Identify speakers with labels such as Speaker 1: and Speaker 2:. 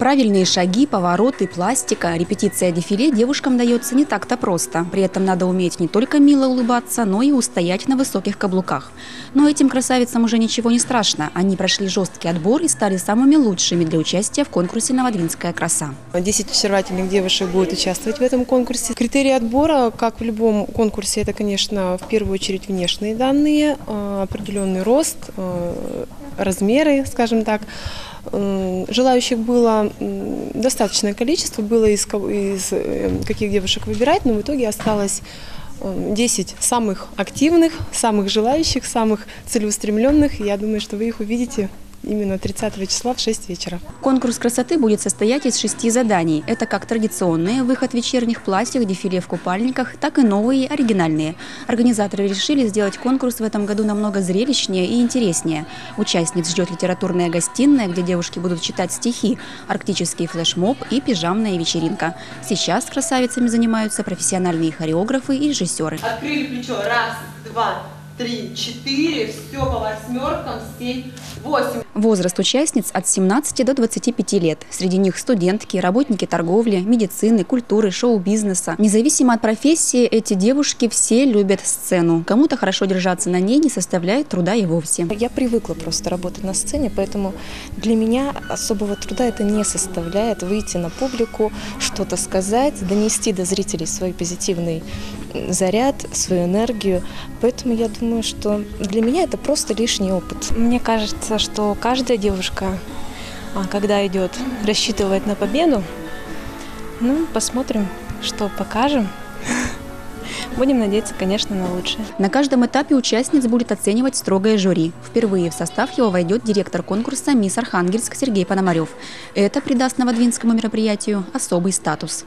Speaker 1: Правильные шаги, повороты, пластика, репетиция дефиле девушкам дается не так-то просто. При этом надо уметь не только мило улыбаться, но и устоять на высоких каблуках. Но этим красавицам уже ничего не страшно. Они прошли жесткий отбор и стали самыми лучшими для участия в конкурсе «Новодвинская краса».
Speaker 2: 10 очаровательных девушек будут участвовать в этом конкурсе. Критерии отбора, как в любом конкурсе, это, конечно, в первую очередь внешние данные, э, определенный рост, э, размеры, скажем так. Э, желающих было достаточное количество, было из, из каких девушек выбирать, но в итоге осталось 10 самых активных, самых желающих, самых целеустремленных. Я думаю, что вы их увидите именно 30 числа в 6 вечера.
Speaker 1: Конкурс красоты будет состоять из шести заданий. Это как традиционные, выход вечерних платьях, дефиле в купальниках, так и новые, оригинальные. Организаторы решили сделать конкурс в этом году намного зрелищнее и интереснее. Участниц ждет литературная гостиная, где девушки будут читать стихи, арктический флешмоб и пижамная вечеринка. Сейчас красавицами занимаются профессиональные хореографы и режиссеры.
Speaker 3: Открыли плечо. Раз, два, три, четыре, все по восьмеркам, семь, восемь.
Speaker 1: Возраст участниц от 17 до 25 лет. Среди них студентки, работники торговли, медицины, культуры, шоу-бизнеса. Независимо от профессии, эти девушки все любят сцену. Кому-то хорошо держаться на ней не составляет труда и вовсе.
Speaker 4: Я привыкла просто работать на сцене, поэтому для меня особого труда это не составляет. Выйти на публику, что-то сказать, донести до зрителей свой позитивный заряд, свою энергию. Поэтому я думаю, что для меня это просто лишний опыт. Мне кажется, что каждая девушка, а, когда идет, рассчитывает на победу. Ну, посмотрим, что покажем. Будем надеяться, конечно, на лучшее.
Speaker 1: На каждом этапе участниц будет оценивать строгое жюри. Впервые в состав его войдет директор конкурса «Мисс Архангельск» Сергей Пономарев. Это придаст новодвинскому мероприятию особый статус.